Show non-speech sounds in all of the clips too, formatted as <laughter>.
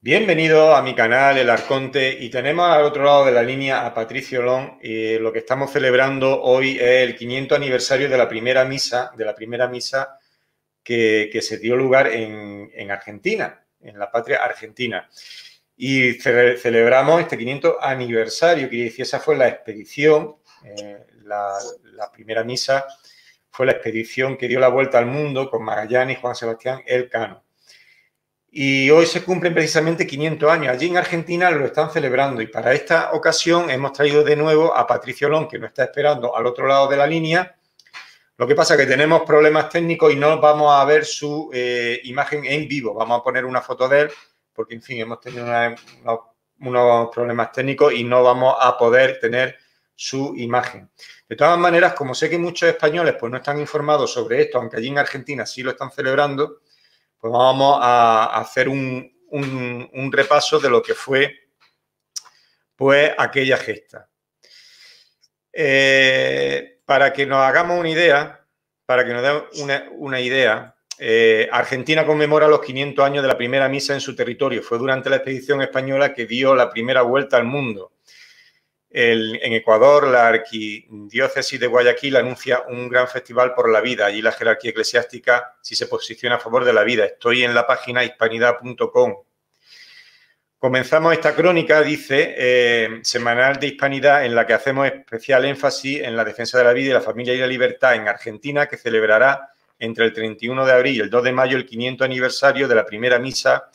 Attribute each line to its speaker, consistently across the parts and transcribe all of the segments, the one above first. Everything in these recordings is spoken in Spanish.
Speaker 1: Bienvenido a mi canal El Arconte y tenemos al otro lado de la línea a Patricio Long y lo que estamos celebrando hoy es el 500 aniversario de la primera misa, de la primera misa que, se dio lugar en, Argentina, en la patria argentina. Y celebramos este 500 aniversario, que esa fue la expedición, eh, la, la primera misa fue la expedición que dio la vuelta al mundo con Magallanes y Juan Sebastián Elcano. Y hoy se cumplen precisamente 500 años. Allí en Argentina lo están celebrando y para esta ocasión hemos traído de nuevo a Patricio Lón, que nos está esperando al otro lado de la línea. Lo que pasa es que tenemos problemas técnicos y no vamos a ver su eh, imagen en vivo. Vamos a poner una foto de él porque, en fin, hemos tenido unos problemas técnicos y no vamos a poder tener su imagen. De todas maneras, como sé que muchos españoles pues, no están informados sobre esto, aunque allí en Argentina sí lo están celebrando, pues vamos a hacer un, repaso de lo que fue pues aquella gesta. Eh, para que nos hagamos una idea, para que nos dé una, idea, eh, Argentina conmemora los 500 años de la primera misa en su territorio. Fue durante la expedición española que dio la primera vuelta al mundo en Ecuador, la arquidiócesis de Guayaquil anuncia un gran festival por la vida. Allí la jerarquía eclesiástica si se posiciona a favor de la vida. Estoy en la página hispanidad.com. Comenzamos esta crónica, dice, eh, semanal de hispanidad, en la que hacemos especial énfasis en la defensa de la vida y la familia y la libertad en Argentina, que celebrará entre el 31 de abril y el 2 de mayo el 500 aniversario de la primera misa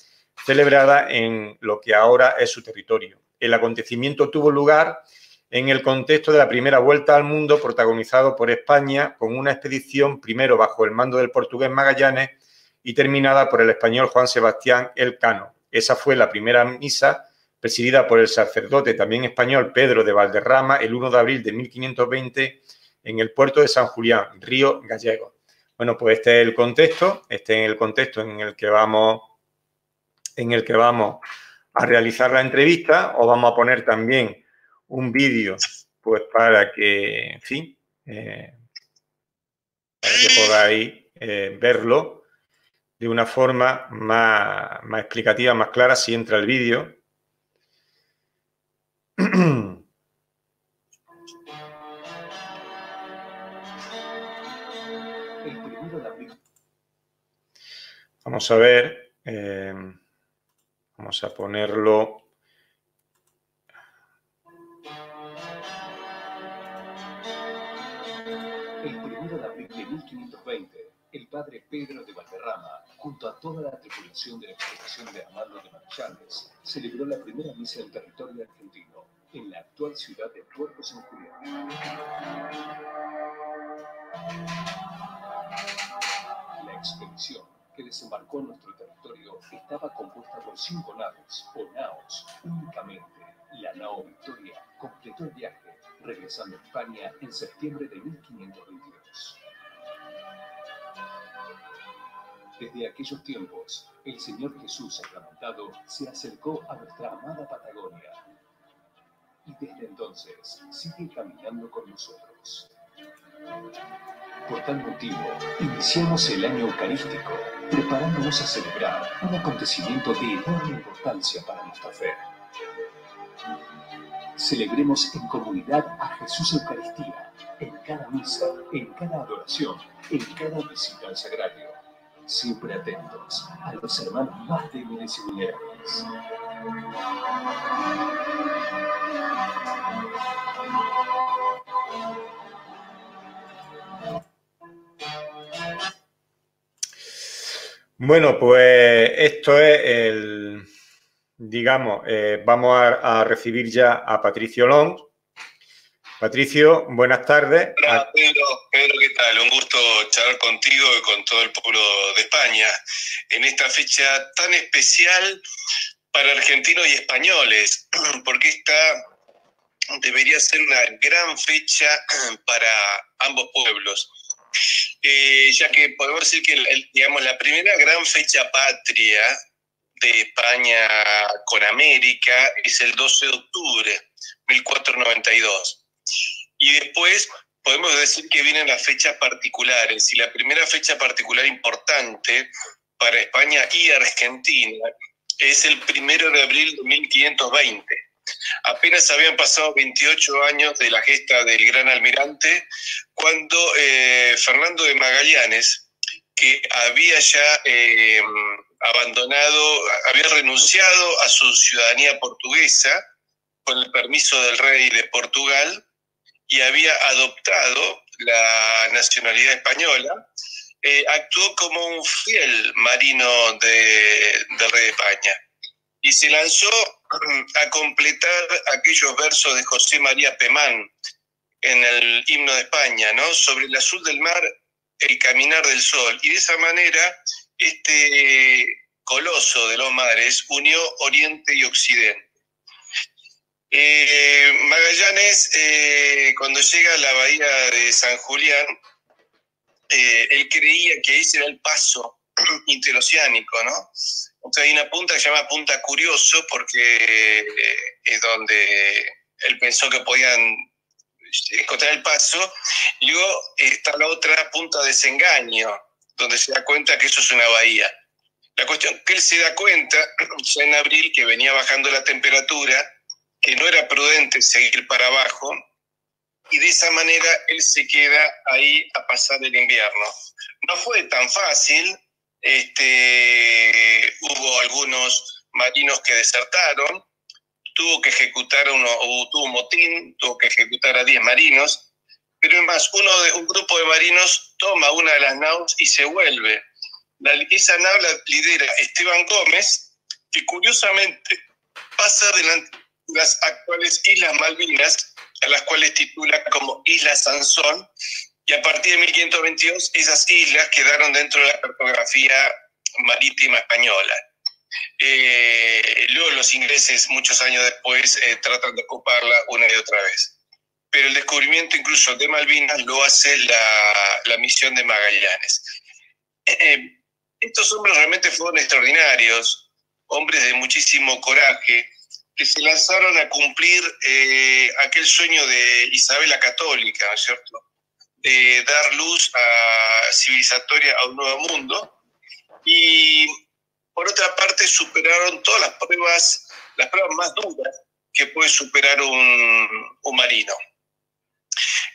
Speaker 1: celebrada en lo que ahora es su territorio. El acontecimiento tuvo lugar en el contexto de la primera vuelta al mundo protagonizado por España con una expedición primero bajo el mando del portugués Magallanes y terminada por el español Juan Sebastián Elcano. Esa fue la primera misa presidida por el sacerdote también español Pedro de Valderrama el 1 de abril de 1520 en el puerto de San Julián, Río Gallego. Bueno, pues este es el contexto, este es el contexto en el que vamos en el que vamos a realizar la entrevista. o vamos a poner también un vídeo, pues para que, en fin, eh, para que podáis eh, verlo de una forma más, más explicativa, más clara, si entra el vídeo. Vamos a ver. Eh, Vamos a ponerlo.
Speaker 2: El primero de abril de 1520, el padre Pedro de Valderrama, junto a toda la tripulación de la expedición de Armando de Magallanes, celebró la primera misa del territorio argentino, en la actual ciudad de Puerto San Julián. La expedición que desembarcó en nuestro territorio estaba compuesta por cinco naves o naos únicamente. La nao Victoria completó el viaje, regresando a España en septiembre de 1522. Desde aquellos tiempos, el Señor Jesús sacramentado se acercó a nuestra amada Patagonia y desde entonces sigue caminando con nosotros. Por tal motivo, iniciamos el año eucarístico, preparándonos a celebrar un acontecimiento de enorme importancia para nuestra fe. Celebremos en comunidad a Jesús Eucaristía, en cada misa, en cada adoración, en cada visita al sagrario, siempre atentos a los hermanos más débiles y vulnerables.
Speaker 1: Bueno, pues esto es el, digamos, eh, vamos a, recibir ya a Patricio Long. Patricio, buenas tardes.
Speaker 3: Hola, Pedro, Pedro, ¿qué tal? Un gusto charlar contigo y con todo el pueblo de España en esta fecha tan especial para argentinos y españoles, <clears throat> porque esta debería ser una gran fecha <clears throat> para ambos pueblos. Eh, ya que podemos decir que digamos, la primera gran fecha patria de España con América es el 12 de octubre 1492. Y después podemos decir que vienen las fechas particulares. Y la primera fecha particular importante para España y Argentina es el primero de abril de 1520. Apenas habían pasado 28 años de la gesta del gran almirante cuando eh, Fernando de Magallanes, que había ya eh, abandonado, había renunciado a su ciudadanía portuguesa con el permiso del rey de Portugal y había adoptado la nacionalidad española, eh, actuó como un fiel marino de, del rey de España. Y se lanzó a completar aquellos versos de José María Pemán en el himno de España, ¿no? Sobre el azul del mar, el caminar del sol. Y de esa manera, este coloso de los mares unió Oriente y Occidente. Eh, Magallanes, eh, cuando llega a la bahía de San Julián, eh, él creía que ese era el paso <clears throat> interoceánico, ¿no? Entonces hay una punta que se llama Punta Curioso porque es donde él pensó que podían encontrar el paso. Y luego está la otra punta Desengaño, donde se da cuenta que eso es una bahía. La cuestión que él se da cuenta, <clears throat> ya en abril, que venía bajando la temperatura, que no era prudente seguir para abajo, y de esa manera él se queda ahí a pasar el invierno. No fue tan fácil, este, hubo algunos marinos que desertaron, tuvo que ejecutar uno, tuvo un motín, tuvo que ejecutar a 10 marinos, pero es más, uno de, un grupo de marinos toma una de las naus y se vuelve. La, esa nave la lidera Esteban Gómez, que curiosamente pasa de las actuales Islas Malvinas, a las cuales titula como Isla Sansón, y a partir de 1522 esas islas quedaron dentro de la cartografía marítima española. Eh, luego los ingleses, muchos años después, eh, tratan de ocuparla una y otra vez. Pero el descubrimiento incluso de Malvinas lo hace la, misión de Magallanes. Eh, estos hombres realmente fueron extraordinarios, hombres de muchísimo coraje, que se lanzaron a cumplir aquel sueño de Isabel la Católica, ¿cierto? de dar luz a civilizatoria a un nuevo mundo. Y por otra parte, superaron todas las pruebas, las pruebas más duras que puede superar un, marino.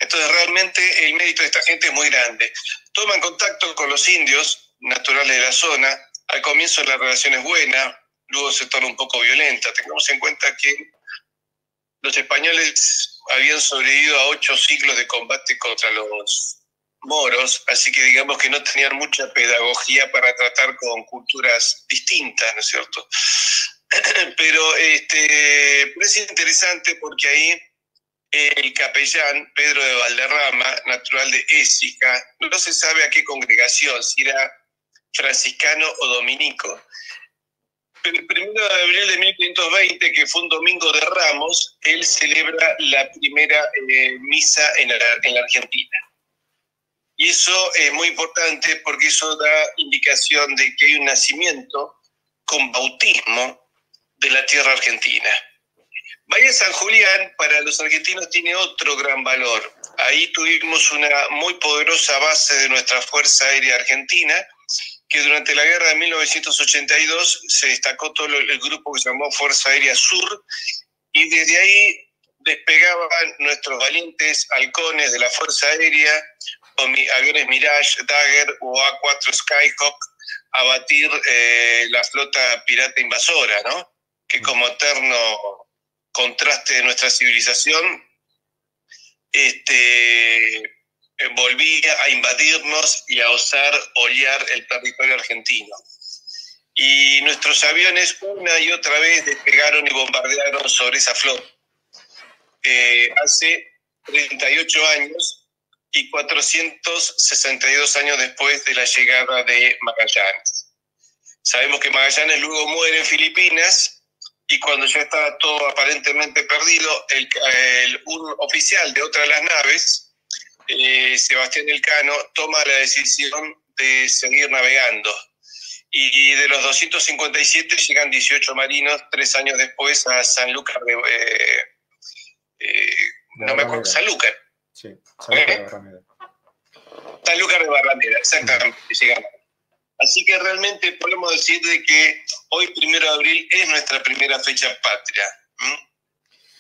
Speaker 3: Entonces, realmente el mérito de esta gente es muy grande. Toman contacto con los indios naturales de la zona. Al comienzo la relación es buena, luego se torna un poco violenta. Tengamos en cuenta que los españoles habían sobrevivido a ocho siglos de combate contra los moros, así que digamos que no tenían mucha pedagogía para tratar con culturas distintas, ¿no es cierto? <clears throat> Pero este, es interesante porque ahí el capellán Pedro de Valderrama, natural de Écija, no se sabe a qué congregación, si era franciscano o dominico, el primero de abril de 1520, que fue un domingo de Ramos, él celebra la primera eh, misa en la, Argentina. Y eso es muy importante porque eso da indicación de que hay un nacimiento con bautismo de la tierra argentina. Bahía San Julián para los argentinos tiene otro gran valor. Ahí tuvimos una muy poderosa base de nuestra Fuerza Aérea Argentina, que durante la guerra de 1982 se destacó todo el grupo que se llamó Fuerza Aérea Sur y desde ahí despegaban nuestros valientes halcones de la Fuerza Aérea con aviones Mirage, Dagger o A4 Skyhawk a batir eh, la flota pirata invasora, ¿no? Que como eterno contraste de nuestra civilización, este, volvía a invadirnos y a osar olear el territorio argentino. Y nuestros aviones una y otra vez despegaron y bombardearon sobre esa flota. Eh, hace 38 años y 462 años después de la llegada de Magallanes. Sabemos que Magallanes luego muere en Filipinas y cuando ya estaba todo aparentemente perdido, el, un oficial de otra de las naves, eh, Sebastián Elcano toma la decisión de seguir navegando. Y de los 257 llegan 18 marinos tres años después a San Lucas de... Eh, eh, no me acuerdo, San Lucas. Sí, San Lucas de Barrameda. San Lucas de Barrameda, exactamente. Así que realmente podemos decir de que hoy, primero de abril, es nuestra primera fecha patria.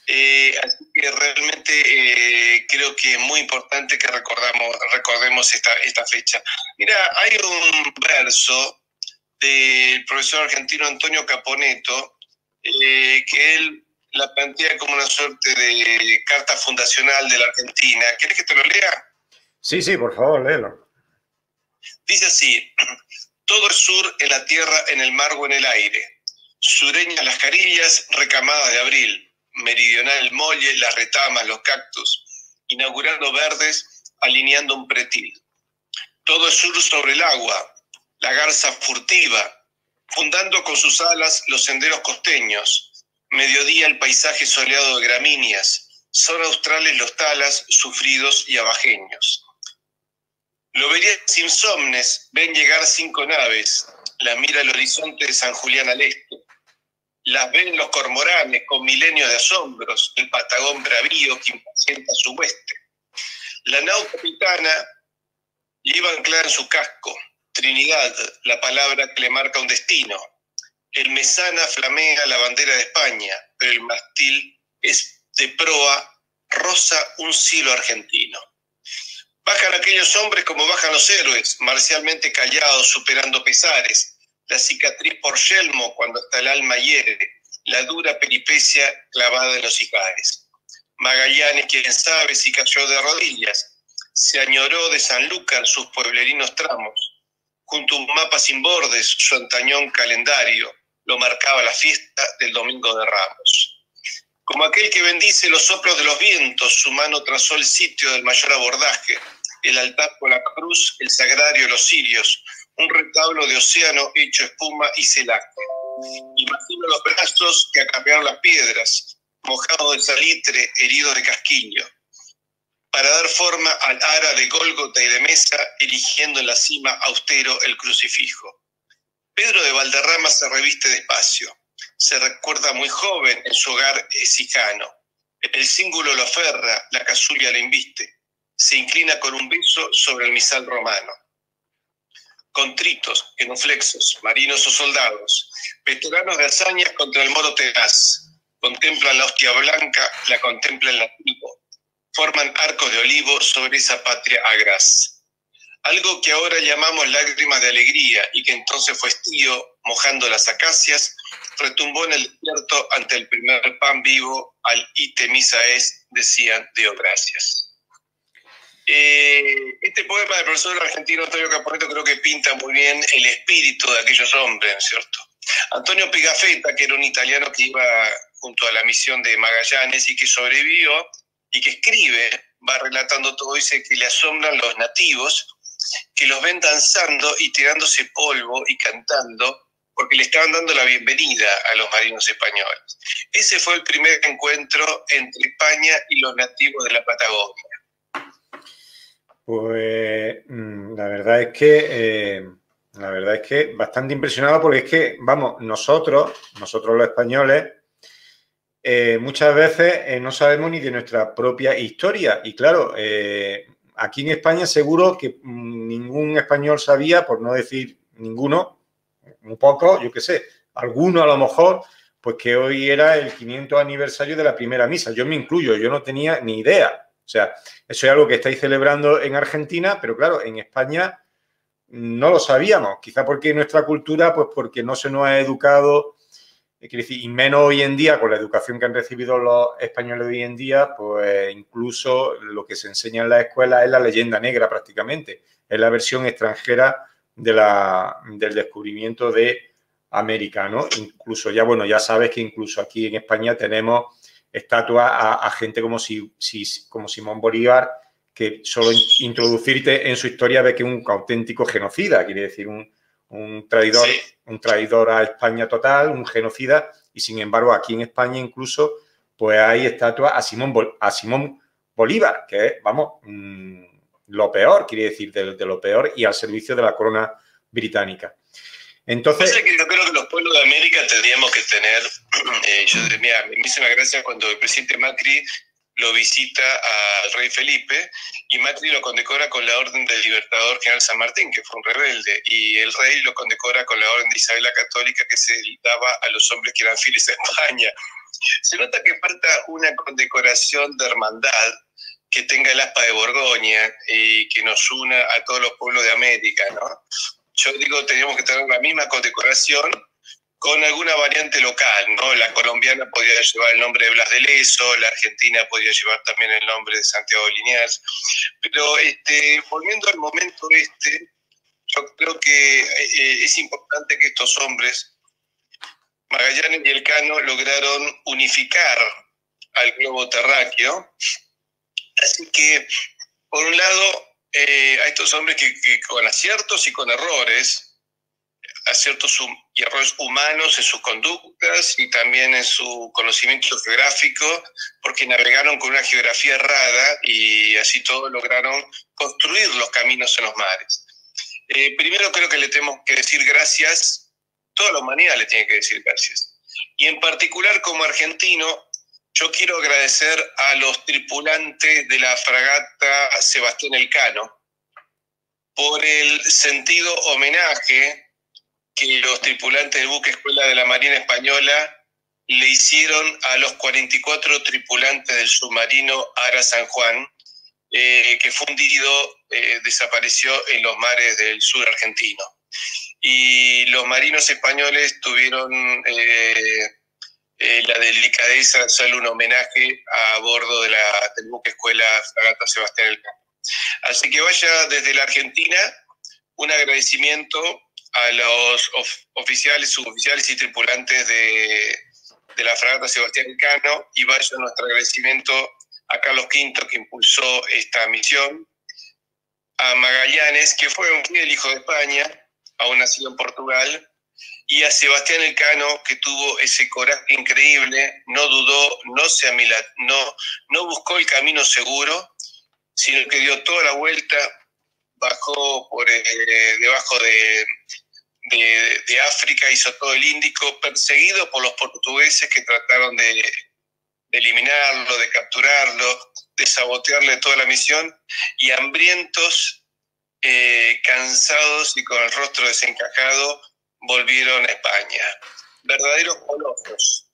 Speaker 3: Eh, así que realmente eh, creo que es muy importante que recordamos, recordemos esta, esta fecha. Mira, hay un verso del profesor argentino Antonio Caponeto eh, que él la plantea como una suerte de carta fundacional de la Argentina. ¿Quieres que te lo lea?
Speaker 1: Sí, sí, por favor, léelo.
Speaker 3: Dice así, <clears throat> todo es sur en la tierra, en el mar o en el aire. Sureñas las carillas, recamadas de abril meridional el molle, las retamas, los cactus, inaugurando verdes, alineando un pretil. Todo es sur sobre el agua, la garza furtiva, fundando con sus alas los senderos costeños, mediodía el paisaje soleado de gramíneas, son australes los talas, sufridos y abajeños. Lo vería sin somnes, ven llegar cinco naves, la mira el horizonte de San Julián al este, las ven los cormoranes con milenios de asombros, el patagón bravío que impacienta su hueste. La nau capitana lleva anclada en su casco, Trinidad, la palabra que le marca un destino. El mesana flamea la bandera de España, pero el mastil es de proa, rosa un cielo argentino. Bajan aquellos hombres como bajan los héroes, marcialmente callados, superando pesares, la cicatriz por yelmo cuando hasta el alma hiere, la dura peripecia clavada en los icares. Magallanes, quién sabe si cayó de rodillas, se añoró de San Lucas sus pueblerinos tramos, junto a un mapa sin bordes, su antañón calendario lo marcaba la fiesta del Domingo de Ramos. Como aquel que bendice los soplos de los vientos, su mano trazó el sitio del mayor abordaje, el altar con la cruz, el sagrario de los sirios, un retablo de océano hecho espuma y celaje. Imagino los brazos que acapearon las piedras, mojados de salitre, heridos de casquillo, para dar forma al ara de Gólgota y de Mesa, erigiendo en la cima austero el crucifijo. Pedro de Valderrama se reviste despacio. Se recuerda muy joven en su hogar esicano. El cíngulo lo aferra, la casulla le inviste. Se inclina con un beso sobre el misal romano contritos, genuflexos, marinos o soldados, veteranos de hazañas contra el moro tenaz, contemplan la hostia blanca, la contemplan la trigo, forman arcos de olivo sobre esa patria agraz. Algo que ahora llamamos lágrimas de alegría y que entonces fue estío, mojando las acacias, retumbó en el desierto ante el primer pan vivo, al ite misa es, decían, Dios gracias. Eh, este poema del profesor argentino Antonio Caponeto creo que pinta muy bien el espíritu de aquellos hombres, ¿cierto? Antonio Pigafetta, que era un italiano que iba junto a la misión de Magallanes y que sobrevivió y que escribe, va relatando todo, dice que le asombran los nativos, que los ven danzando y tirándose polvo y cantando porque le estaban dando la bienvenida a los marinos españoles. Ese fue el primer encuentro entre España y los nativos de la Patagonia.
Speaker 1: Pues mm, la verdad es que eh, la verdad es que bastante impresionado porque es que, vamos, nosotros, nosotros los españoles, eh, muchas veces eh, no sabemos ni de nuestra propia historia. Y claro, aquí en España seguro que mm, ningún español sabía, por no decir ninguno, un poco, yo qué sé, alguno a lo mejor, pues que hoy era el 500 aniversario de la primera misa. Yo me incluyo, yo no tenía ni idea. O sea, eso es algo que estáis celebrando en Argentina, pero claro, en España no lo sabíamos. Quizá porque nuestra cultura, pues porque no se nos ha educado, eh, decir, y menos hoy en día, con la educación que han recibido los españoles hoy en día, pues incluso lo que se enseña en la escuela es la leyenda negra prácticamente. Es la versión extranjera de la, del descubrimiento de América, ¿no? Incluso ya, bueno, ya sabes que incluso aquí en España tenemos estatua a, gente como, si, como Simón Bolívar, que solo introducirte en su historia ve que es un auténtico genocida, quiere decir un, traidor, un traidor a España total, un genocida, y sin embargo aquí en España incluso pues hay estatuas a Simón, a Simón Bolívar, que es, vamos, mm, lo peor, quiere decir, de, lo peor y al servicio de la corona británica. Entonces.
Speaker 3: que yo creo que los pueblos de América tendríamos que tener. <clears throat> Eh, yo, mira, me hizo una gracia cuando el presidente Macri lo visita al rey Felipe y Macri lo condecora con la Orden del Libertador General San Martín, que fue un rebelde, y el rey lo condecora con la Orden de Isabel la Católica que se daba a los hombres que eran fieles a España. Se nota que falta una condecoración de hermandad que tenga el aspa de Borgoña y que nos una a todos los pueblos de América, ¿no? Yo digo, teníamos que tener la misma condecoración con alguna variante local, ¿no? La colombiana podría llevar el nombre de Blas de Leso, la argentina podría llevar también el nombre de Santiago Liniers, pero este, volviendo al momento este, yo creo que eh, es importante que estos hombres, Magallanes y Elcano, lograron unificar al globo terráqueo, así que, por un lado, eh, estos hombres que con aciertos y con errores, aciertos y errores humanos en sus conductas y también en su conocimiento geográfico, porque navegaron con una geografía errada y así todo lograron construir los caminos en los mares. Eh, primero creo que le tenemos que decir gracias, toda la humanidad le tiene que decir gracias. Y en particular como argentino, yo quiero agradecer a los tripulantes de la fragata Sebastián Elcano por el sentido homenaje que los tripulantes del buque Escuela de la Marina Española le hicieron a los 44 tripulantes del submarino Ara San Juan, eh, que fundido eh, desapareció en los mares del sur argentino. Y los marinos españoles tuvieron eh, la delicadeza de hacerle un homenaje a bordo de la, del buque escuela Fragata Sebastián Elcano. Así que vaya desde la Argentina un agradecimiento a los oficiales, suboficiales y tripulantes de, la fragata Sebastián Cano y vaya nuestro agradecimiento a Carlos V que impulsó esta misión, a Magallanes, que fue un el hijo de España, aún nacido en Portugal, y a Sebastián Elcano, que tuvo ese coraje increíble, no dudó, no, se no, no buscó el camino seguro, sino que dio toda la vuelta, bajó por eh, debajo de, de, África, hizo todo el Índico, perseguido por los portugueses que trataron de, eliminarlo, de capturarlo, de sabotearle toda la misión, y hambrientos, eh, cansados y con el rostro desencajado, volvieron a España. Verdaderos colosos,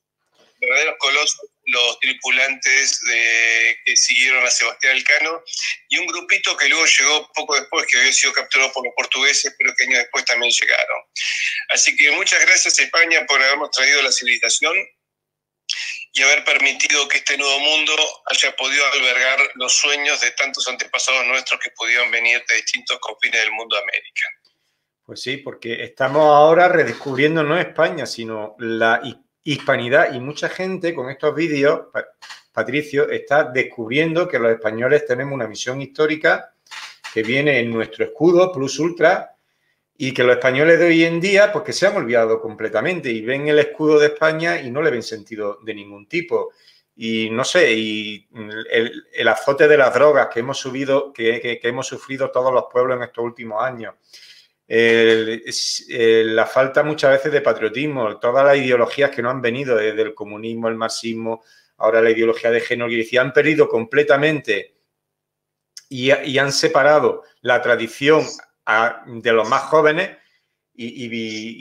Speaker 3: verdaderos colosos los tripulantes de, que siguieron a Sebastián Elcano y un grupito que luego llegó poco después, que había sido capturado por los portugueses, pero que años después también llegaron. Así que muchas gracias España por habernos traído la civilización y haber permitido que este nuevo mundo haya podido albergar los sueños de tantos antepasados nuestros que pudieron venir de distintos confines del mundo a América.
Speaker 1: Pues sí, porque estamos ahora redescubriendo no España, sino la hispanidad y mucha gente con estos vídeos, Patricio, está descubriendo que los españoles tenemos una misión histórica que viene en nuestro escudo Plus Ultra y que los españoles de hoy en día, pues que se han olvidado completamente y ven el escudo de España y no le ven sentido de ningún tipo. Y no sé, y el, azote de las drogas que hemos subido, que hemos sufrido todos los pueblos en estos últimos años, la falta muchas veces de patriotismo, todas las ideologías que no han venido desde el comunismo, el marxismo, ahora la ideología de género, han perdido completamente y, han separado la tradición de los más jóvenes y,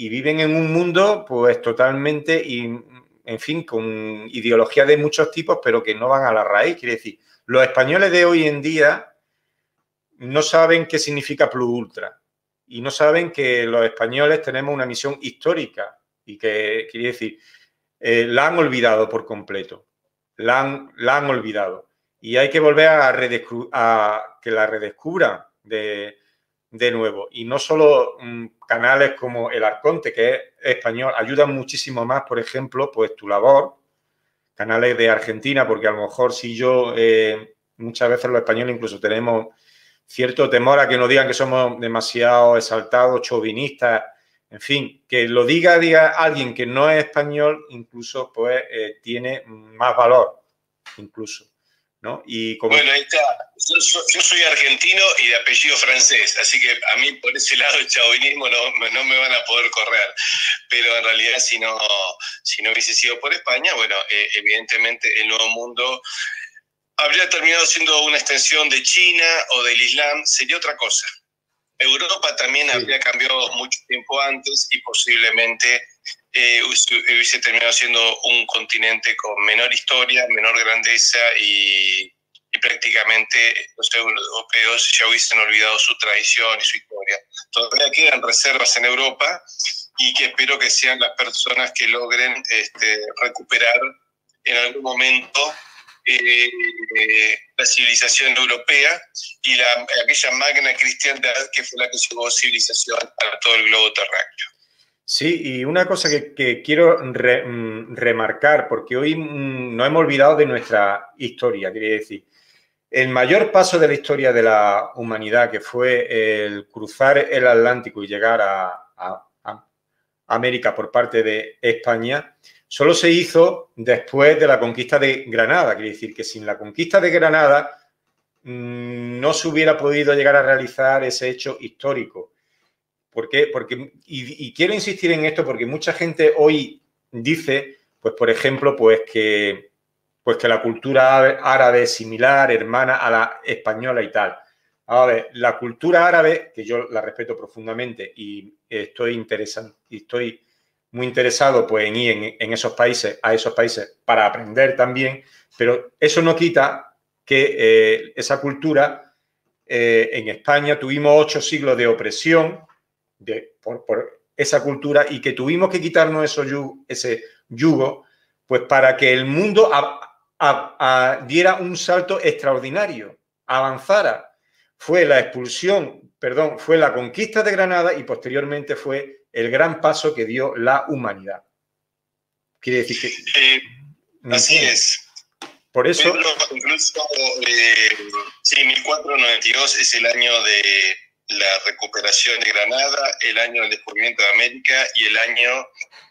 Speaker 1: viven en un mundo pues totalmente, en fin, con ideologías de muchos tipos, pero que no van a la raíz. Quiere decir, los españoles de hoy en día no saben qué significa plus ultra y no saben que los españoles tenemos una misión histórica y que, quiere decir, eh, la han olvidado por completo, la han, olvidado. Y hay que volver a, a que la redescubran de, de, nuevo. Y no solo mm, canales como El Arconte, que es español, ayudan muchísimo más, por ejemplo, pues tu labor, canales de Argentina, porque a lo mejor si yo, eh, muchas veces los españoles incluso tenemos cierto temor a que nos digan que somos demasiado exaltados, chauvinistas, en fin, que lo diga, diga alguien que no es español, incluso pues eh, tiene más valor, incluso. ¿no?
Speaker 3: Y como... Bueno, ahí está. Yo, soy argentino y de apellido francés, así que a mí por ese lado el chauvinismo no, no me van a poder correr. Pero en realidad si no, si no hubiese sido por España, bueno, eh, evidentemente el nuevo mundo habría terminado siendo una extensión de China o del Islam, sería otra cosa. Europa también habría cambiado mucho tiempo antes y posiblemente eh, hubiese terminado siendo un continente con menor historia, menor grandeza y, prácticamente los europeos ya hubiesen olvidado su tradición y su historia. Todavía quedan reservas en Europa y que espero que sean las personas que logren este, recuperar en algún momento eh, la civilización europea y la, aquella magna cristiandad que fue la que llevó civilización a todo el globo terráqueo.
Speaker 1: Sí, y una cosa que, quiero mm, remarcar, porque hoy mm, no hemos olvidado de nuestra historia, quería decir, el mayor paso de la historia de la humanidad, que fue el cruzar el Atlántico y llegar a, América por parte de España, solo se hizo después de la conquista de Granada. Quiere decir que sin la conquista de Granada mm, no se hubiera podido llegar a realizar ese hecho histórico. ¿Por qué? Porque, y, quiero insistir en esto porque mucha gente hoy dice, pues por ejemplo, pues que, pues que la cultura árabe es similar, hermana a la española y tal. A ver, la cultura árabe, que yo la respeto profundamente y estoy interesado, y estoy muy interesado pues, en ir en, esos países, a esos países para aprender también, pero eso no quita que eh, esa cultura eh, en España tuvimos ocho siglos de opresión, por, esa cultura y que tuvimos que quitarnos ese yugo, pues para que el mundo diera un salto extraordinario, avanzara. Fue la expulsión, perdón, fue la conquista de Granada y posteriormente fue el gran paso que dio la humanidad. Quiere decir que...
Speaker 3: Eh, así es.
Speaker 1: Por eso...
Speaker 3: incluso, eh, sí, 1492 es el año de la recuperación de Granada, el año del descubrimiento de América y el año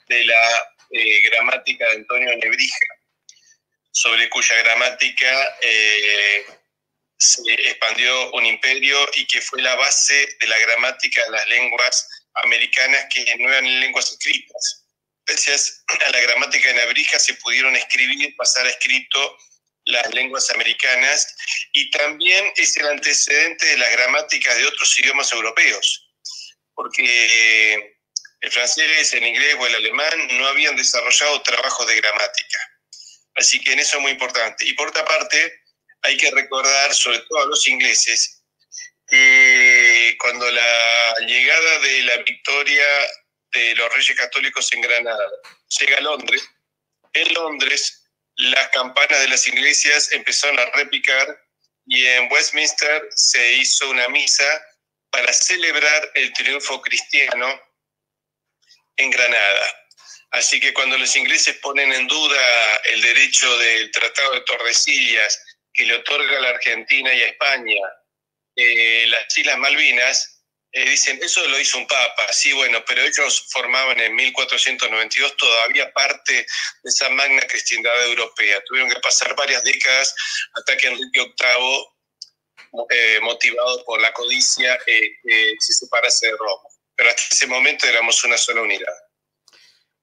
Speaker 3: de la eh, gramática de Antonio Nebrija, sobre cuya gramática eh, se expandió un imperio y que fue la base de la gramática de las lenguas americanas que no eran lenguas escritas. Gracias a la gramática de Nebrija se pudieron escribir, pasar a escrito las lenguas americanas y también es el antecedente de las gramáticas de otros idiomas europeos, porque el francés, el inglés o el alemán no habían desarrollado trabajos de gramática. Así que en eso es muy importante. Y por otra parte, hay que recordar, sobre todo a los ingleses, que cuando la llegada de la victoria de los reyes católicos en Granada llega a Londres, en Londres las campanas de las iglesias empezaron a repicar y en Westminster se hizo una misa para celebrar el triunfo cristiano en Granada. Así que cuando los ingleses ponen en duda el derecho del Tratado de Tordesillas que le otorga a la Argentina y a España eh, las Islas Malvinas, eh, dicen, eso lo hizo un papa, sí, bueno, pero ellos formaban en 1492 todavía parte de esa magna cristiandad europea. Tuvieron que pasar varias décadas hasta que Enrique VIII, eh, motivado por la codicia, eh, se separase de Roma. Pero hasta ese momento éramos una sola unidad.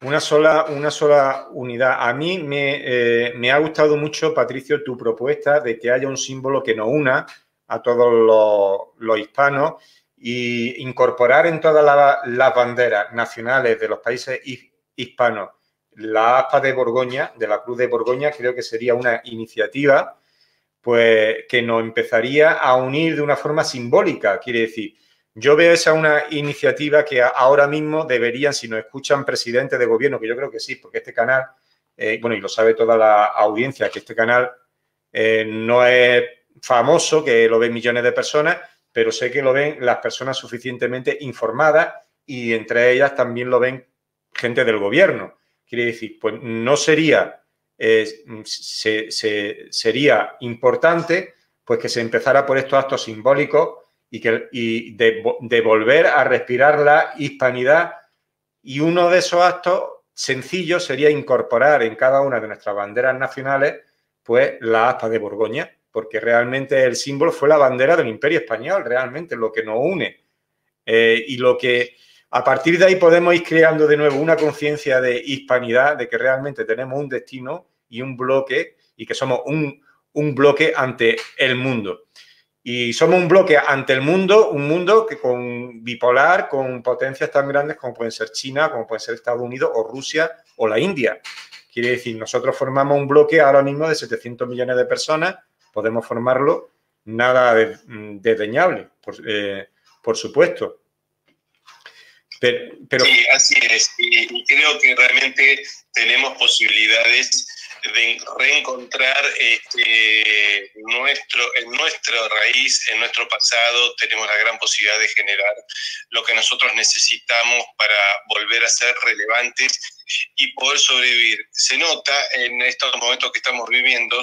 Speaker 1: Una sola, una sola unidad. A mí me, ha gustado mucho, Patricio, tu propuesta de que haya un símbolo que nos una a todos los, hispanos y incorporar en todas las banderas nacionales de los países hispanos la aspa de Borgoña, de la Cruz de Borgoña, creo que sería una iniciativa pues, que nos empezaría a unir de una forma simbólica. Quiere decir, yo veo esa una iniciativa que ahora mismo deberían, si nos escuchan presidentes de gobierno, que yo creo que sí, porque este canal, eh, bueno, y lo sabe toda la audiencia, que este canal eh, no es famoso, que lo ven millones de personas, pero sé que lo ven las personas suficientemente informadas y entre ellas también lo ven gente del gobierno. Quiere decir, pues no sería, eh, sería importante pues que se empezara por estos actos simbólicos y, que, y de, volver a respirar la hispanidad. Y uno de esos actos sencillos sería incorporar en cada una de nuestras banderas nacionales pues la aspa de Borgoña, porque realmente el símbolo fue la bandera del imperio español, realmente lo que nos une. Eh, y lo que a partir de ahí podemos ir creando de nuevo una conciencia de hispanidad, de que realmente tenemos un destino y un bloque y que somos un, un bloque ante el mundo. Y somos un bloque ante el mundo, un mundo que con bipolar, con potencias tan grandes como pueden ser China, como pueden ser Estados Unidos o Rusia o la India. Quiere decir, nosotros formamos un bloque ahora mismo de 700 millones de personas, podemos formarlo nada desdeñable, por, eh, por supuesto.
Speaker 3: Pero, Sí, así es. Y creo que realmente tenemos posibilidades de reencontrar este, nuestro, en nuestra raíz, en nuestro pasado, tenemos la gran posibilidad de generar lo que nosotros necesitamos para volver a ser relevantes y poder sobrevivir. Se nota en estos momentos que estamos viviendo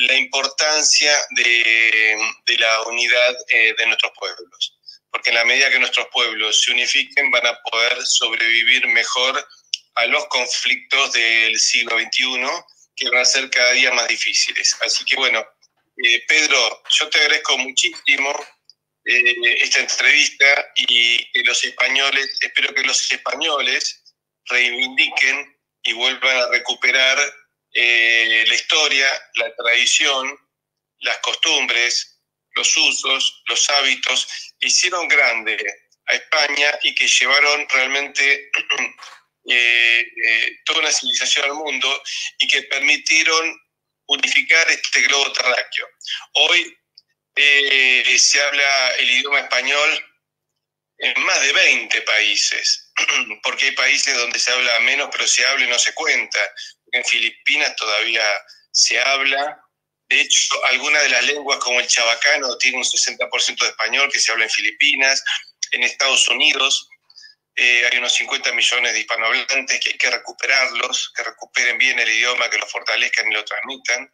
Speaker 3: la importancia de, la unidad eh, de nuestros pueblos, porque en la medida que nuestros pueblos se unifiquen van a poder sobrevivir mejor a los conflictos del siglo XXI que van a ser cada día más difíciles. Así que bueno, eh, Pedro, yo te agradezco muchísimo eh, esta entrevista y que los españoles, espero que los españoles reivindiquen y vuelvan a recuperar eh, la historia, la tradición, las costumbres, los usos, los hábitos, hicieron grande a España y que llevaron realmente <clears throat> Eh, eh, toda una civilización al mundo y que permitieron unificar este globo terráqueo. Hoy eh, se habla el idioma español en más de 20 países, <clears throat> porque hay países donde se habla menos, pero se habla y no se cuenta. En Filipinas todavía se habla. De hecho, algunas de las lenguas como el chabacano tiene un 60% de español que se habla en Filipinas. En Estados Unidos eh, hay unos 50 millones de hispanohablantes que hay que recuperarlos, que recuperen bien el idioma, que lo fortalezcan y lo transmitan.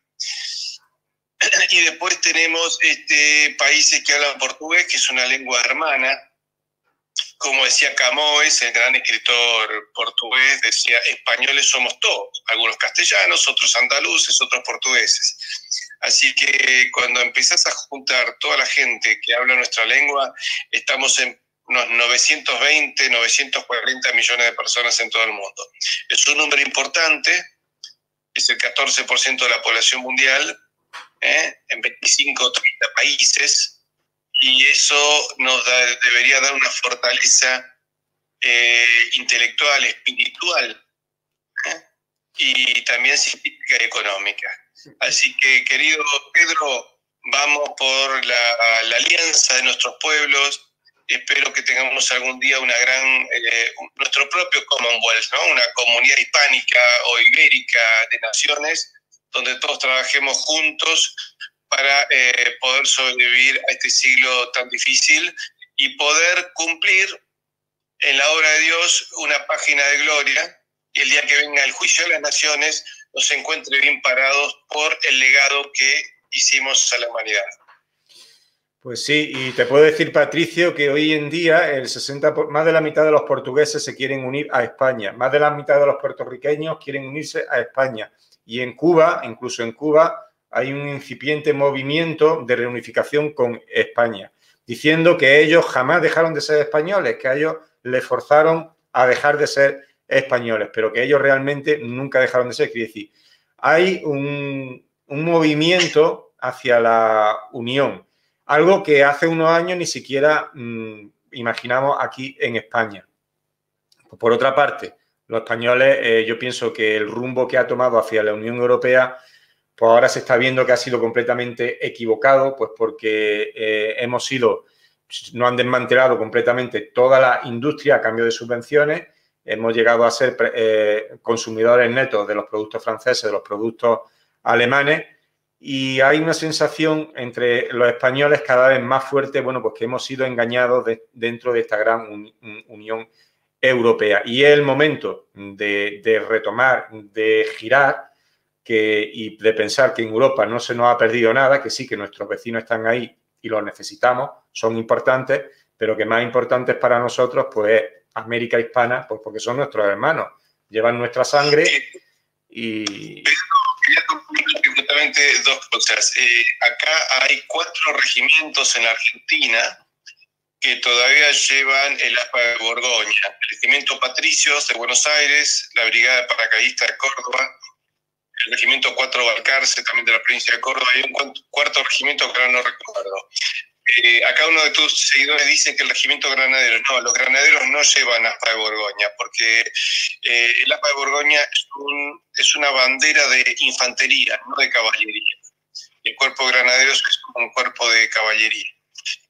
Speaker 3: <clears throat> Y después tenemos este, países que hablan portugués, que es una lengua hermana. Como decía Camões, el gran escritor portugués, decía, españoles somos todos, algunos castellanos, otros andaluces, otros portugueses. Así que cuando empezás a juntar toda la gente que habla nuestra lengua, estamos en unos 920, 940 millones de personas en todo el mundo. Es un número importante, es el 14% de la población mundial, ¿eh? en 25 o 30 países, y eso nos debería dar una fortaleza eh, intelectual, espiritual, ¿eh? y también científica y económica. Así que, querido Pedro, vamos por la, la alianza de nuestros pueblos, espero que tengamos algún día una gran, eh, nuestro propio Commonwealth, ¿no? una comunidad hispánica o ibérica de naciones, donde todos trabajemos juntos para eh, poder sobrevivir a este siglo tan difícil y poder cumplir en la obra de Dios una página de gloria y el día que venga el juicio de las naciones nos encuentre bien parados por el legado que hicimos a la humanidad.
Speaker 1: Pues sí, y te puedo decir, Patricio, que hoy en día el 60, más de la mitad de los portugueses se quieren unir a España, más de la mitad de los puertorriqueños quieren unirse a España. Y en Cuba, incluso en Cuba, hay un incipiente movimiento de reunificación con España, diciendo que ellos jamás dejaron de ser españoles, que a ellos les forzaron a dejar de ser españoles, pero que ellos realmente nunca dejaron de ser. Quiere decir, hay un, un movimiento hacia la unión algo que hace unos años ni siquiera mm, imaginamos aquí en España. Por otra parte, los españoles, eh, yo pienso que el rumbo que ha tomado hacia la Unión Europea, pues ahora se está viendo que ha sido completamente equivocado, pues porque eh, hemos sido, no han desmantelado completamente toda la industria a cambio de subvenciones, hemos llegado a ser eh, consumidores netos de los productos franceses, de los productos alemanes, y hay una sensación entre los españoles cada vez más fuerte, bueno, pues que hemos sido engañados dentro de esta gran Unión Europea. Y es el momento de, retomar, de girar que, y de pensar que en Europa no se nos ha perdido nada, que sí, que nuestros vecinos están ahí y los necesitamos, son importantes, pero que más importantes para nosotros, pues América Hispana, pues porque son nuestros hermanos, llevan nuestra sangre y
Speaker 3: dos cosas. Eh, acá hay cuatro regimientos en la Argentina que todavía llevan el APA de Borgoña. El Regimiento Patricios de Buenos Aires, la Brigada Paracaidista de Córdoba, el regimiento 4 Balcarce, también de la provincia de Córdoba, hay un cuarto regimiento que ahora no recuerdo. Eh, acá uno de tus seguidores dice que el regimiento granadero, no, los granaderos no llevan aspa de Borgoña, porque eh, el aspa de Borgoña es, es, una bandera de infantería, no de caballería. El cuerpo de granaderos es como un cuerpo de caballería.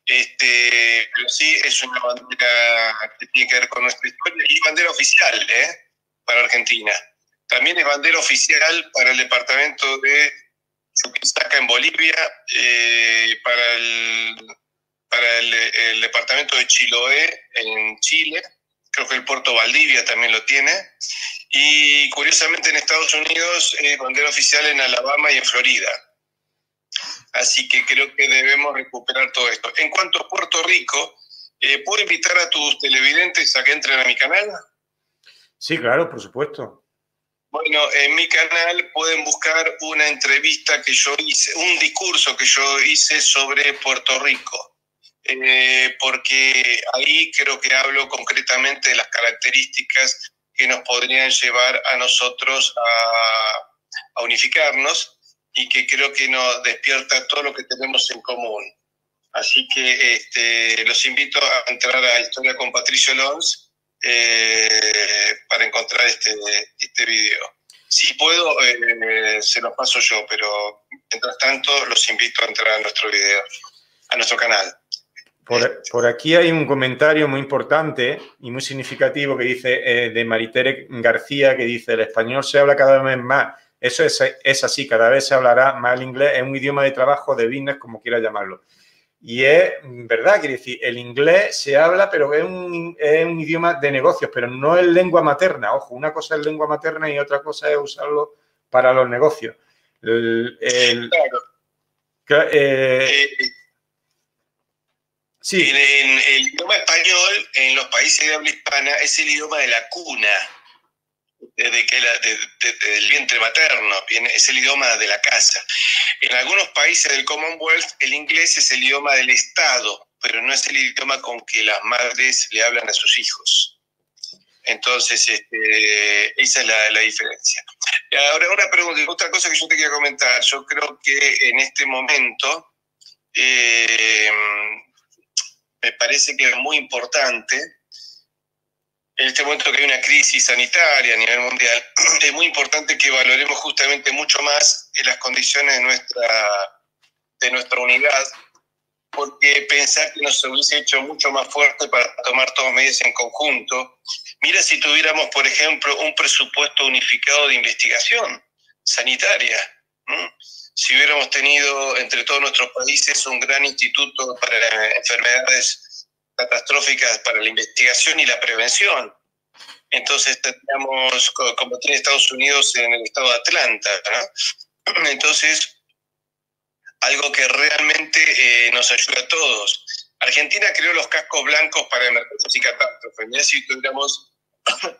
Speaker 3: Este, pero sí es una bandera que tiene que ver con nuestra historia y bandera oficial ¿eh? para Argentina. También es bandera oficial para el departamento de Chuquisaca en Bolivia, eh, para, el, departamento de Chiloé en Chile, creo que el puerto Valdivia también lo tiene, y curiosamente en Estados Unidos es bandera oficial en Alabama y en Florida. Así que creo que debemos recuperar todo esto. En cuanto a Puerto Rico, eh, ¿puedo invitar a tus televidentes a que entren a mi canal?
Speaker 1: Sí, claro, por supuesto.
Speaker 3: Bueno, en mi canal pueden buscar una entrevista que yo hice, un discurso que yo hice sobre Puerto Rico, eh, porque ahí creo que hablo concretamente de las características que nos podrían llevar a nosotros a, unificarnos y que creo que nos despierta todo lo que tenemos en común. Así que este, los invito a entrar a Historia con Patricio Lons eh, para encontrar este, este video. Si puedo, eh, se los paso yo, pero mientras tanto los invito a entrar a nuestro video, a nuestro canal.
Speaker 1: Por, aquí hay un comentario muy importante y muy significativo que dice eh, de Maritere García, que dice, el español se habla cada vez más. Eso es, es así, cada vez se hablará más el inglés, es un idioma de trabajo, de business, como quiera llamarlo. Y es verdad, quiere decir, el inglés se habla, pero es un, idioma de negocios, pero no es lengua materna. Ojo, una cosa es lengua materna y otra cosa es usarlo para los negocios.
Speaker 3: El, claro. Eh, sí. El idioma español, en los países de habla hispana, es el idioma de la cuna desde que el vientre materno, es el idioma de la casa. En algunos países del Commonwealth el inglés es el idioma del Estado, pero no es el idioma con que las madres le hablan a sus hijos. Entonces, este, esa es la, diferencia. Ahora, una pregunta, otra cosa que yo te quería comentar. Yo creo que en este momento eh, me parece que es muy importante en este momento que hay una crisis sanitaria a nivel mundial, <clears throat> es muy importante que valoremos justamente mucho más las condiciones de nuestra, de nuestra unidad, porque pensar que nos hubiese hecho mucho más fuerte para tomar todas medidas en conjunto. Mira si tuviéramos, por ejemplo, un presupuesto unificado de investigación sanitaria. Si hubiéramos tenido entre todos nuestros países un gran instituto para enfermedades catastróficas para la investigación y la prevención. Entonces tendríamos, como tiene Estados Unidos en el estado de Atlanta, <clears throat> Entonces, algo que realmente eh, nos ayuda a todos. Argentina creó los cascos blancos para emergencias y catástrofes. Mira si tuviéramos <clears throat>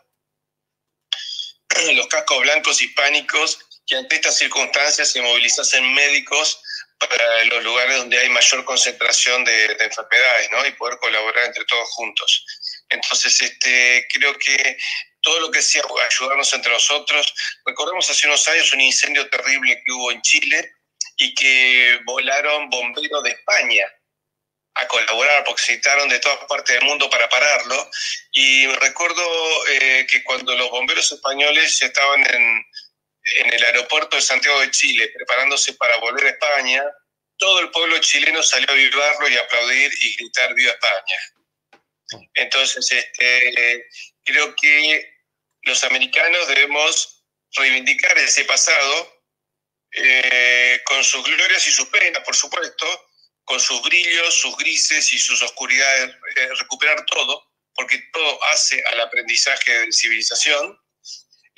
Speaker 3: los cascos blancos hispánicos que ante estas circunstancias se movilizasen médicos para los lugares donde hay mayor concentración de, enfermedades, ¿no? Y poder colaborar entre todos juntos. Entonces, este, creo que todo lo que sea ayudarnos entre nosotros. Recordemos hace unos años un incendio terrible que hubo en Chile y que volaron bomberos de España a colaborar porque se citaron de todas partes del mundo para pararlo. Y recuerdo eh, que cuando los bomberos españoles estaban en, en el aeropuerto de Santiago de Chile, preparándose para volver a España, todo el pueblo chileno salió a vivarlo y aplaudir y gritar Viva España. Entonces, este, creo que los americanos debemos reivindicar ese pasado eh, con sus glorias y sus penas, por supuesto, con sus brillos, sus grises y sus oscuridades, eh, recuperar todo, porque todo hace al aprendizaje de civilización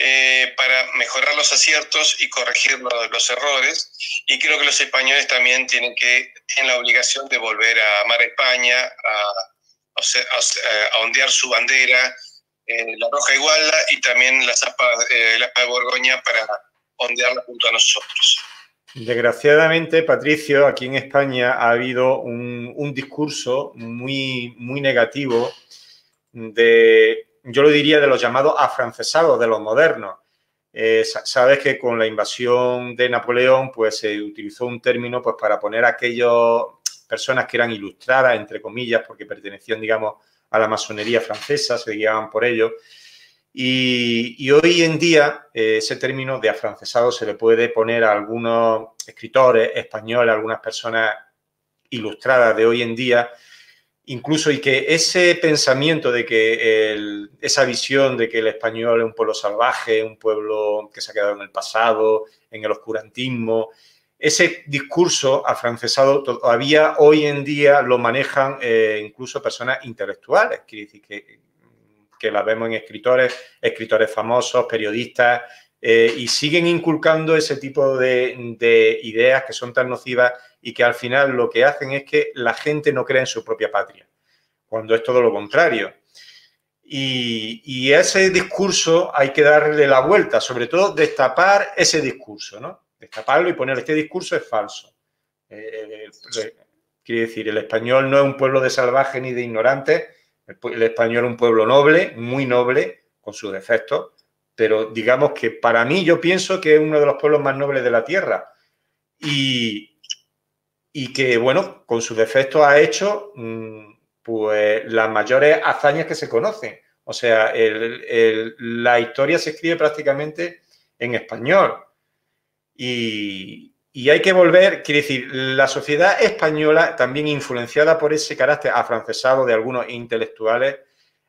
Speaker 3: eh, para mejorar los aciertos y corregir los, errores. Y creo que los españoles también tienen que tienen la obligación de volver a amar a España, a, a, ondear su bandera, eh, la roja iguala y también la zapa, eh, la de Borgoña para ondearla junto a nosotros.
Speaker 1: Desgraciadamente, Patricio, aquí en España ha habido un, un discurso muy, muy negativo de yo lo diría de los llamados afrancesados, de los modernos. eh, sabes que con la invasión de Napoleón, pues se utilizó un término pues, para poner a aquellas personas que eran ilustradas, entre comillas, porque pertenecían, digamos, a la masonería francesa, se guiaban por ello. Y, hoy en día eh, ese término de afrancesado se le puede poner a algunos escritores españoles, a algunas personas ilustradas de hoy en día, incluso y que ese pensamiento de que esa visión de que el español es un pueblo salvaje, un pueblo que se ha quedado en el pasado, en el oscurantismo, ese discurso afrancesado todavía hoy en día lo manejan eh, incluso personas intelectuales, que, las vemos en escritores, escritores famosos, periodistas, eh, y siguen inculcando ese tipo de, ideas que son tan nocivas y que al final lo que hacen es que la gente no crea en su propia patria, cuando es todo lo contrario. Y, y a ese discurso hay que darle la vuelta, sobre todo destapar ese discurso, ¿no? Destaparlo y poner este discurso es falso. Eh, eh, quiere decir, el español no es un pueblo de salvajes ni de ignorantes, el, español es un pueblo noble, muy noble, con sus defectos, pero digamos que para mí yo pienso que es uno de los pueblos más nobles de la tierra. Y, y que, bueno, con sus defectos ha hecho mm, pues las mayores hazañas que se conocen. O sea, la historia se escribe prácticamente en español. Y, hay que volver, quiere decir, la sociedad española, también influenciada por ese carácter afrancesado de algunos intelectuales,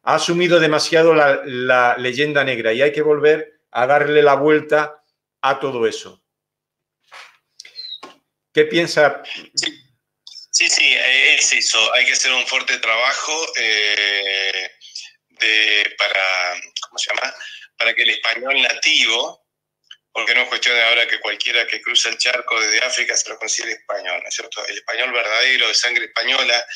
Speaker 1: ha asumido demasiado la, leyenda negra y hay que volver a darle la vuelta a todo eso. ¿Qué piensa?
Speaker 3: Sí, sí, es eso. Hay que hacer un fuerte trabajo eh, para, ¿cómo se llama? Para que el español nativo, porque no es cuestión de ahora que cualquiera que cruza el charco desde África se lo considere español, ¿no es cierto? El español verdadero, de sangre española,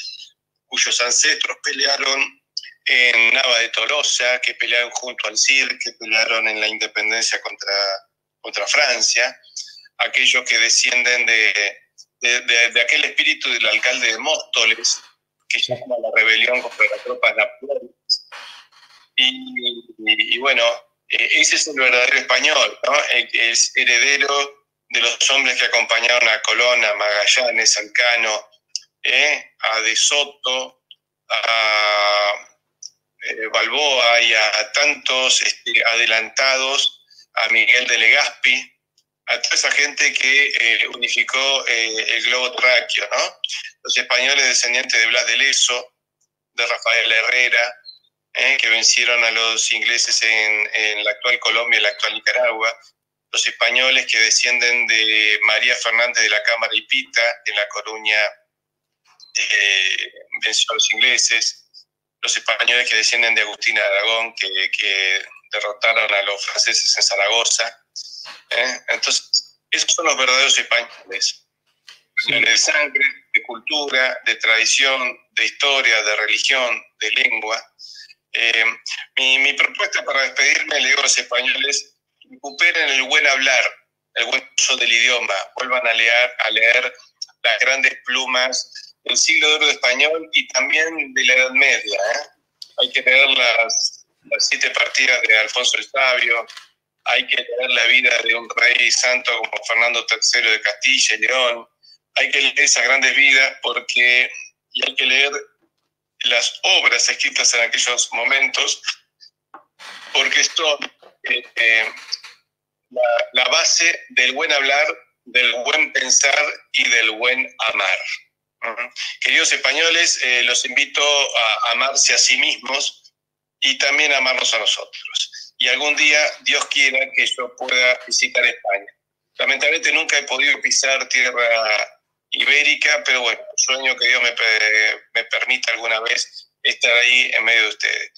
Speaker 3: cuyos ancestros pelearon en Nava de Tolosa, que pelearon junto al CIR, que pelearon en la independencia contra, contra Francia, aquellos que descienden de, de, aquel espíritu del alcalde de Móstoles, que llama la rebelión contra las tropas napoleónicas. Y, y, bueno, eh, ese es el verdadero español. Eh, es heredero de los hombres que acompañaron a Colón, a Magallanes, a Alcano, eh, a De Soto, a Balboa y a tantos este, adelantados, a Miguel de Legazpi, a toda esa gente que unificó el globo terráqueo, ¿no? Los españoles descendientes de Blas de Leso, de Rafael Herrera, ¿eh? que vencieron a los ingleses en, la actual Colombia y la actual Nicaragua, los españoles que descienden de María Fernández de la Cámara Pita en La Coruña, eh, venció a los ingleses, los españoles que descienden de Agustín Aragón, que, derrotaron a los franceses en Zaragoza. ¿Eh? Entonces, esos son los verdaderos españoles. De sangre, de cultura, de tradición, de historia, de religión, de lengua. Eh, mi, propuesta para despedirme, le digo a los españoles, recuperen el buen hablar, el buen uso del idioma, vuelvan a leer, a leer las grandes plumas del siglo de oro español y también de la Edad Media. ¿eh? Hay que leer las, las siete partidas de Alfonso el Sabio, hay que leer la vida de un rey santo como Fernando III de Castilla y León, hay que leer esas grandes vidas porque y hay que leer las obras escritas en aquellos momentos, porque son eh, eh, la, base del buen hablar, del buen pensar y del buen amar. Queridos españoles, eh, los invito a amarse a sí mismos y también a amarnos a nosotros. Y algún día, Dios quiera que yo pueda visitar España. Lamentablemente nunca he podido pisar tierra ibérica, pero bueno, sueño que Dios me, me permita alguna vez estar ahí en medio de ustedes.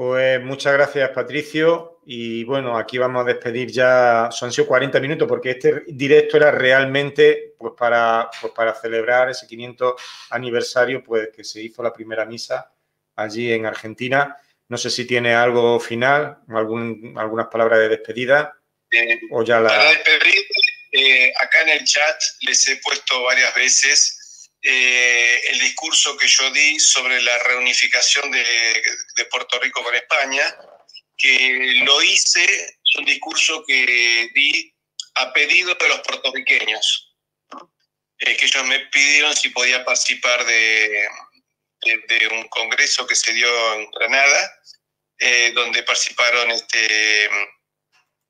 Speaker 1: Pues muchas gracias, Patricio. Y bueno, aquí vamos a despedir ya. Son sido 40 minutos porque este directo era realmente pues para, pues para celebrar ese 500 aniversario, pues que se hizo la primera misa allí en Argentina. No sé si tiene algo final, algún, algunas palabras de despedida.
Speaker 3: Eh, o ya la... Para despedir, eh, acá en el chat les he puesto varias veces eh, el discurso que yo di sobre la reunificación de, Puerto Rico con España, que lo hice, es un discurso que di a pedido de los puertorriqueños, eh, que ellos me pidieron si podía participar de, de, un congreso que se dio en Granada, eh, donde participaron este,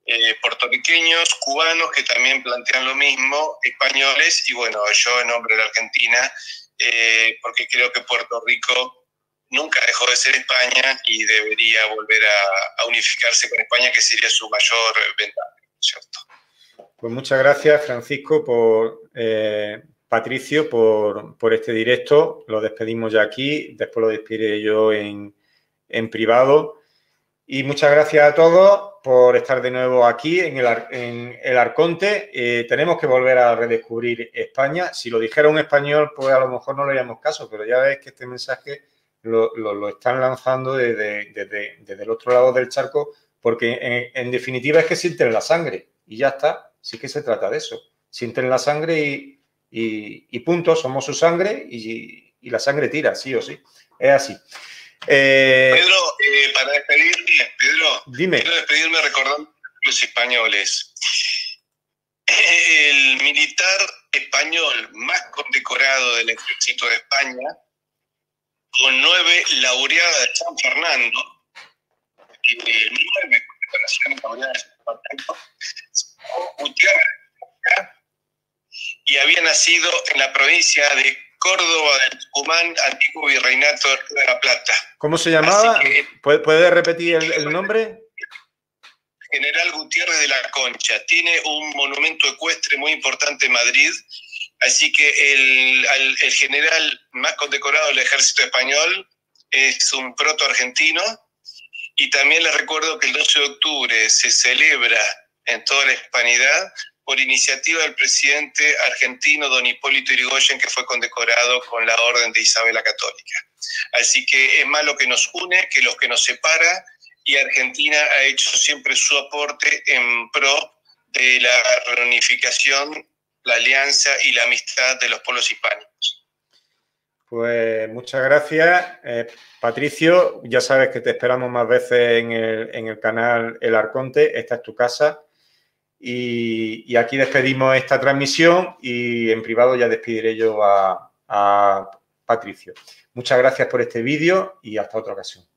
Speaker 3: eh, puertorriqueños, cubanos que también plantean lo mismo, españoles, y bueno, yo en nombre de la Argentina, porque creo que Puerto Rico nunca dejó de ser España y debería volver a, unificarse con España, que sería su mayor ventaja, ¿cierto?
Speaker 1: Pues muchas gracias, Francisco, por eh, Patricio, por, este directo. Lo despedimos ya aquí, después lo despediré yo en, privado. Y muchas gracias a todos por estar de nuevo aquí en el, en el Arconte. Eh, tenemos que volver a redescubrir España. Si lo dijera un español, pues a lo mejor no le haríamos caso, pero ya ves que este mensaje lo, están lanzando desde, el otro lado del charco, porque en, definitiva es que sienten la sangre y ya está, sí que se trata de eso. Sienten la sangre y, y, punto, somos su sangre y, la sangre tira, sí o sí. Es así.
Speaker 3: Eh, Pedro, eh, para despedirme, Pedro,
Speaker 1: dime.
Speaker 3: quiero despedirme recordando los españoles. El militar español más condecorado del ejército de España con nueve laureadas de San Fernando, y nueve condecoraciones laureadas de San Fernando, y había nacido en la provincia de Córdoba del Tucumán, antiguo virreinato de la Plata.
Speaker 1: ¿Cómo se llamaba? ¿Puede, repetir el, nombre?
Speaker 3: General Gutiérrez de la Concha. Tiene un monumento ecuestre muy importante en Madrid Así que el, general más condecorado del ejército español es un proto argentino. Y también les recuerdo que el 12 de octubre se celebra en toda la hispanidad por iniciativa del presidente argentino don Hipólito Yrigoyen, que fue condecorado con la Orden de Isabel la Católica. Así que es más lo que nos une que los que nos separa, y Argentina ha hecho siempre su aporte en pro de la reunificación la alianza y la amistad de los pueblos hispánicos.
Speaker 1: Pues muchas gracias, eh, Patricio. Ya sabes que te esperamos más veces en el, canal El Arconte. Esta es tu casa. Y, aquí despedimos esta transmisión y en privado ya despediré yo a Patricio. Muchas gracias por este vídeo y hasta otra ocasión.